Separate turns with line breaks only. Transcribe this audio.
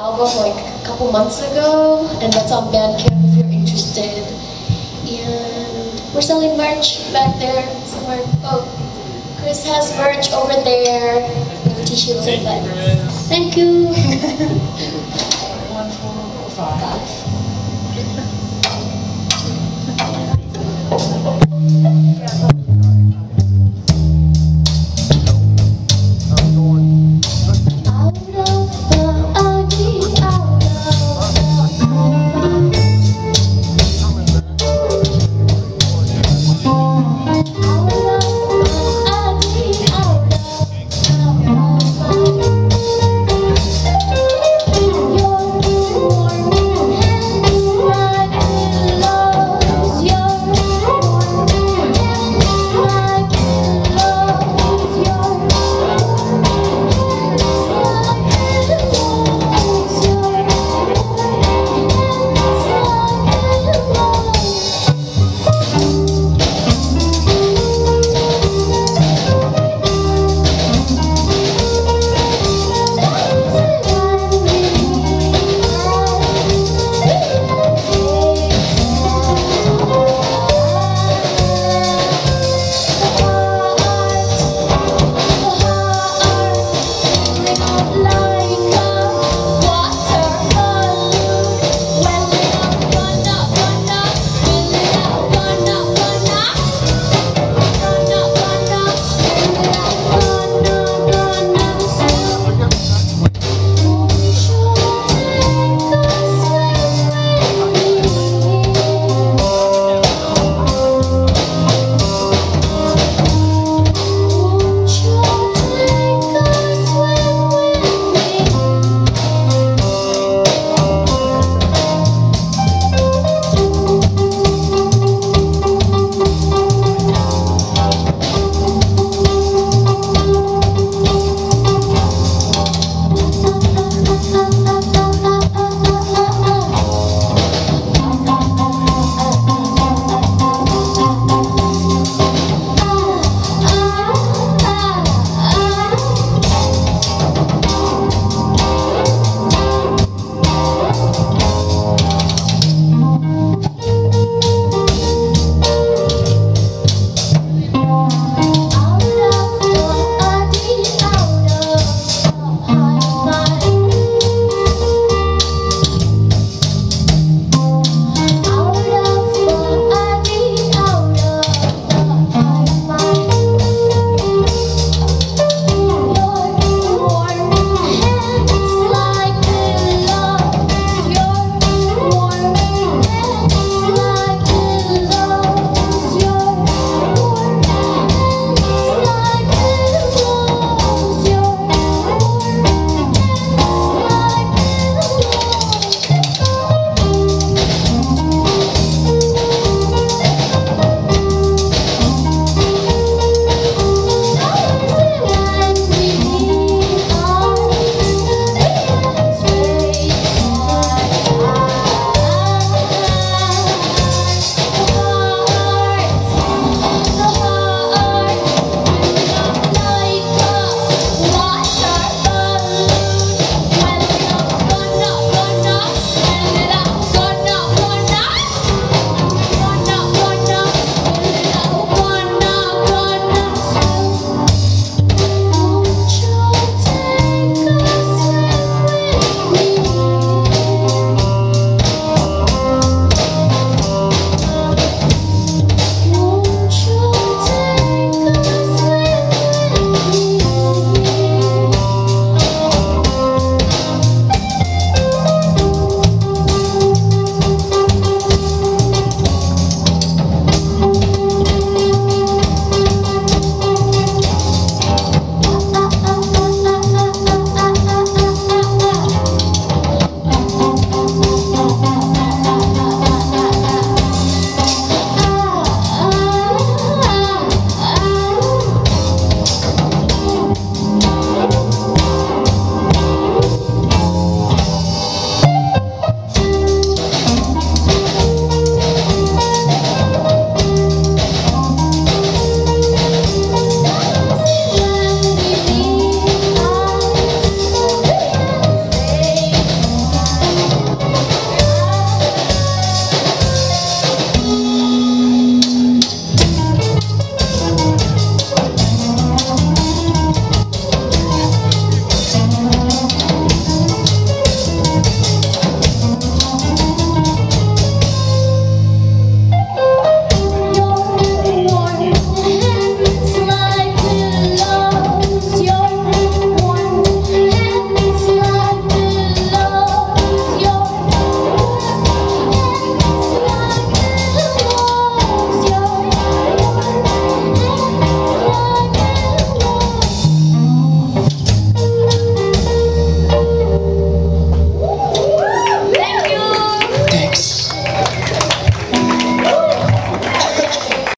album like a couple months ago, and that's on Bandcamp if you're interested. And we're selling merch back there somewhere. Oh, Chris has merch over there. We have t-shirts and. Thank you.